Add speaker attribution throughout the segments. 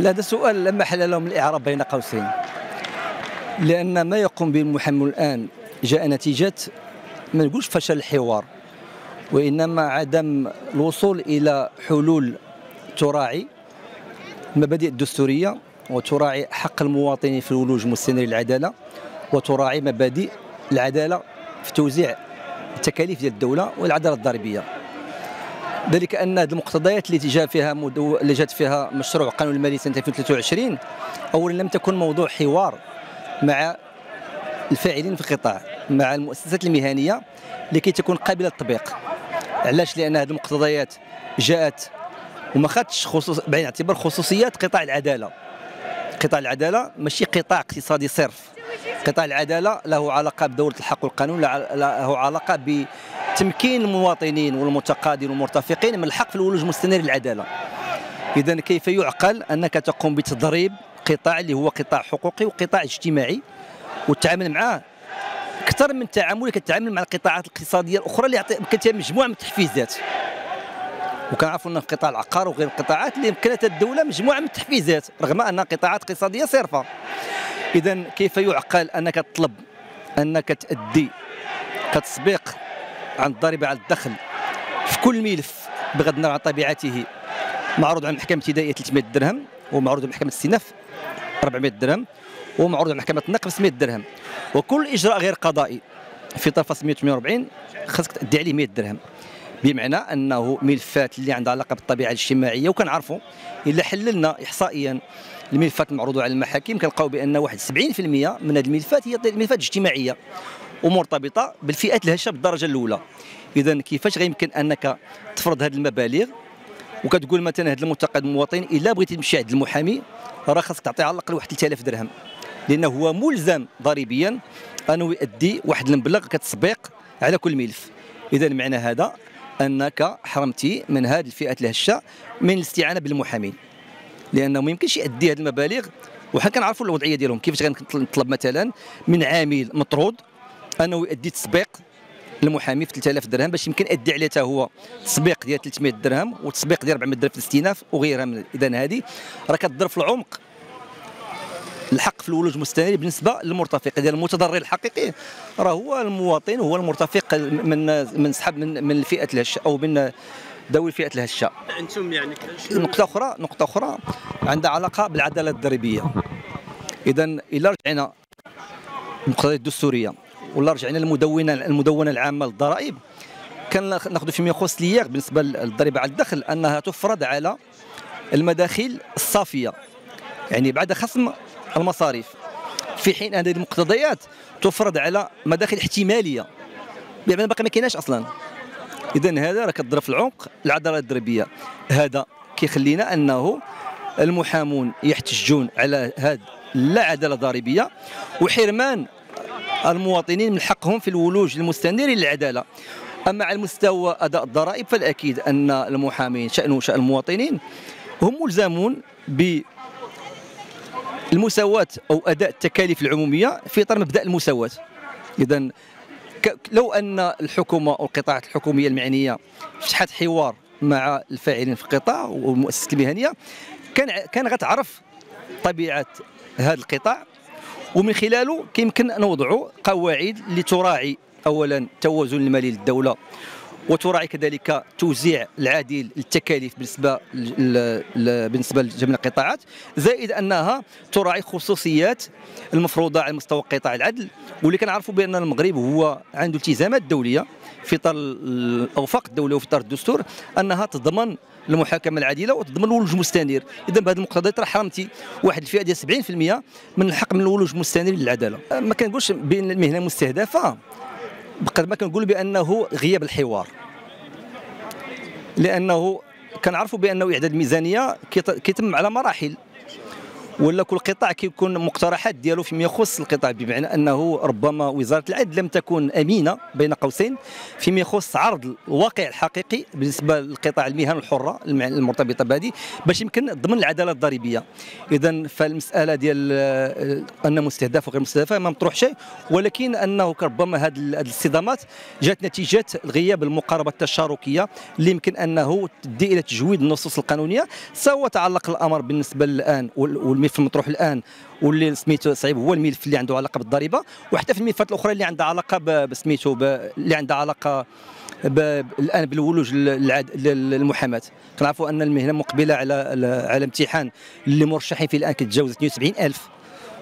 Speaker 1: لا هذا سؤال لا محل له من الإعراب بين قوسين. لأن ما يقوم به المحمل الآن جاء نتيجة ما نقولش فشل الحوار وإنما عدم الوصول إلى حلول تراعي المبادئ الدستورية وتراعي حق المواطنين في الولوج المستند للعدالة وتراعي مبادئ العدالة في توزيع التكاليف ديال الدولة والعدالة الضريبية. ذلك أن هذه المقتضيات التي جاء فيها مدو... اللي جات فيها مشروع قانون المالي سنة 2023 اولا لم تكن موضوع حوار مع الفاعلين في القطاع مع المؤسسات المهنية لكي تكون قابلة للتطبيق. علاش؟ لأن هذه المقتضيات جاءت وما خدتش خصوص بعين الاعتبار خصوصيات قطاع العدالة. قطاع العدالة ماشي قطاع اقتصادي صرف. قطاع العدالة له علاقة بدولة الحق والقانون له علاقة بتمكين المواطنين والمتقاضين والمرتفقين من الحق في الولوج المستنير للعدالة. اذا كيف يعقل أنك تقوم بتضريب قطاع اللي هو قطاع حقوقي وقطاع اجتماعي وتعامل معاه أكثر من تعامل كتعامل مع القطاعات الاقتصادية الأخرى اللي كتعطي مجموعة من التحفيزات. وكنعرفوا إن في قطاع العقار وغير القطاعات اللي يمكنت الدولة مجموعة من التحفيزات رغم انها قطاعات اقتصادية صرفة. اذا كيف يعقل أنك تطلب أنك تأدي كتسبيق عن الضريبة على الدخل في كل ملف بغض النظر عن طبيعته. معروض على المحكمه الابتدائيه 300 درهم ومعروض على محكمة الاستئناف 400 درهم ومعروض على محكمة النقد 500 درهم. وكل إجراء غير قضائي في طرف 148 خاصك تادي عليه 100 درهم. بمعنى أنه ملفات اللي عندها علاقة بالطبيعة الاجتماعية وكنعرفوا إلا حللنا احصائيا الملفات المعروضة على المحاكم. كنلقاو بأن واحد 70% من هذه الملفات هي ملفات اجتماعيه ومرتبطة بالفئات الهشه بالدرجه الأولى. اذا كيفاش غيمكن أنك تفرض هذه المبالغ وكتقول مثلا هذا المعتقد المواطن إلا بغيتي تمشي عند المحامي راه خاصك تعطيه على الأقل واحد 3000 درهم. لأنه هو ملزم ضريبيا أنه يؤدي واحد المبلغ كتسبيق على كل ملف. اذا معنى هذا أنك حرمتي من هذه الفئات الهشة من الاستعانة بالمحامين. لأنه ما يمكنش يؤدي هذه المبالغ وحنا كنعرفوا الوضعية ديالهم. كيفاش غنطلب مثلا من عامل مطرود انه يؤدي تسبيق المحامي في 3000 درهم باش يمكن يؤدي عليه حتى هو تسبيق ديال 300 درهم وتسبيق ديال 400 درهم في الاستئناف وغيرها من اذا هذه. راه كتضرب في العمق. الحق في الولوج المستنير بالنسبة للمرتفق اذا المتضرر الحقيقي. راه هو المواطن هو المرتفق من من سحب من من الفئه الهشة أو من ذوي الفئه الهشة.
Speaker 2: أنتم يعني
Speaker 1: نقطة أخرى نقطة أخرى عندها علاقة بالعدالة الضريبية. اذا إلى رجعنا المقتضيات الدستورية. ولا رجعنا للمدونه المدونة العامة للضرائب. كان ناخذ فيما يخص لياغ بالنسبة للضريبة على الدخل أنها تفرض على المداخل الصافية. يعني بعد خصم المصاريف. في حين أن هذه المقتضيات تفرض على مداخل احتمالية. بمعنى باقي ما كايناش أصلا. اذا هذا راه كضرب في العمق العداله الضريبية. هذا كيخلينا أنه المحامون يحتجون على هذا لا عداله ضريبيه وحرمان المواطنين من حقهم في الولوج المستنير للعدالة. أما على مستوى أداء الضرائب فالأكيد أن المحامين شانه شان المواطنين هم ملزمون ب المساواة أو أداء التكاليف العمومية في إطار مبدأ المساواة. إذا لو أن الحكومة أو القطاعات الحكومية المعنية فتحت حوار مع الفاعلين في القطاع والمؤسسات المهنية كان كان غتعرف طبيعة هذا القطاع ومن خلاله كيمكن نوضعوا قواعد لتراعي اولا التوازن المالي للدوله وتراعي كذلك توزيع العادل للتكاليف بالنسبة بالنسبة لجميع القطاعات زائد أنها تراعي خصوصيات المفروضة على مستوى قطاع العدل. واللي كنعرفوا بأن المغرب هو عنده التزامات دولية في اطار الأوفاق الدولية وفي اطار الدستور أنها تضمن المحاكمة العادله وتضمن الولوج المستنير اذا بهذه المقتضيات راه حرمتي واحد الفئة ديال 70% من الحق من الولوج المستنير للعدالة. ما كنقولش بأن المهنة مستهدفة بقد ما كنقول بأنه غياب الحوار. لأنه كنعرفوا بأنه إعداد الميزانيه كيتم على مراحل. ولا كل قطاع كيكون مقترحات ديالو فيما يخص القطاع بمعنى أنه ربما وزارة العدل لم تكن امينه بين قوسين فيما يخص عرض الواقع الحقيقي بالنسبة للقطاع المهن الحره المرتبطة بهذه باش يمكن ضمن العدالة الضريبية. اذا فالمسألة ديال آه، أن مستهدف وغير مستهدف ما مطروح شيء ولكن أنه ربما هذه الصدامات جات نتيجة غياب المقاربة التشاركية اللي يمكن أنه تؤدي إلى تجويد النصوص القانونية سواء تعلق الأمر بالنسبة الآن والملف المطروح الآن واللي سميتو صعيب هو الملف اللي عنده علاقة بالضريبة وحتى في الملفات الأخرى اللي عندها علاقة بسميتو اللي عندها علاقة الآن بالولوج للمحاماة. كنعرفوا أن المهنة مقبلة على على امتحان اللي مرشحين فيه الآن كتجاوز 72000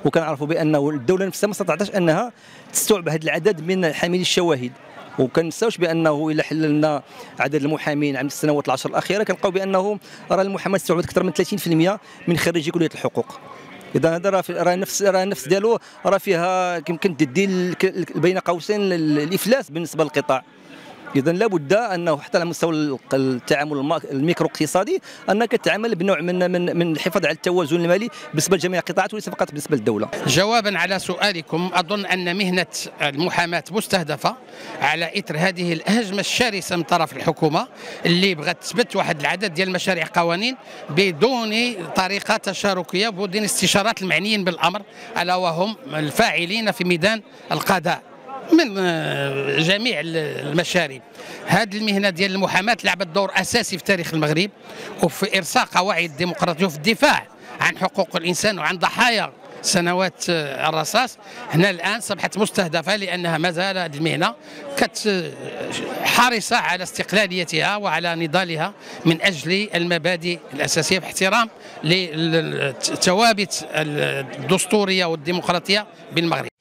Speaker 1: وكنعرفوا بأنه الدولة نفسها ما استطاعتش أنها تستوعب هذا العدد من حاملي الشواهد. وكنساوش بأنه إلا حللنا عدد المحامين عام السنوات العشر الأخيرة كنلقاو بأنه راه المحاماه استوعبت أكثر من 30% من خريجي كلية الحقوق. إذا هذا راه راه نفس راه نفس ديالو راه فيها يمكن تدي بين قوسين الإفلاس بالنسبة للقطاع. اذا لابد أنه حتى على مستوى التعامل الميكرو اقتصادي أنك تتعامل بنوع من من من الحفاظ على التوازن المالي بالنسبة لجميع القطاعات وليس فقط بالنسبة للدوله.
Speaker 2: جوابا على سؤالكم أظن أن مهنة المحاماة مستهدفة على إثر هذه الهجمة الشرسة من طرف الحكومة اللي بغات تثبت واحد العدد ديال المشاريع قوانين بدون طريقة تشاركية بدون استشارات المعنيين بالأمر ألا وهم الفاعلين في ميدان القضاء من آه، جميع المشارب هذه المهنة ديال المحاماة لعبت دور أساسي في تاريخ المغرب وفي ارساء قواعد الديمقراطية وفي الدفاع عن حقوق الإنسان وعن ضحايا سنوات آه، الرصاص. هنا الآن اصبحت مستهدفة لأنها ما زال هذه المهنة كت آه، حريصة على استقلاليتها وعلى نضالها من أجل المبادئ الأساسية في احترام للثوابت الدستورية والديمقراطية بالمغرب.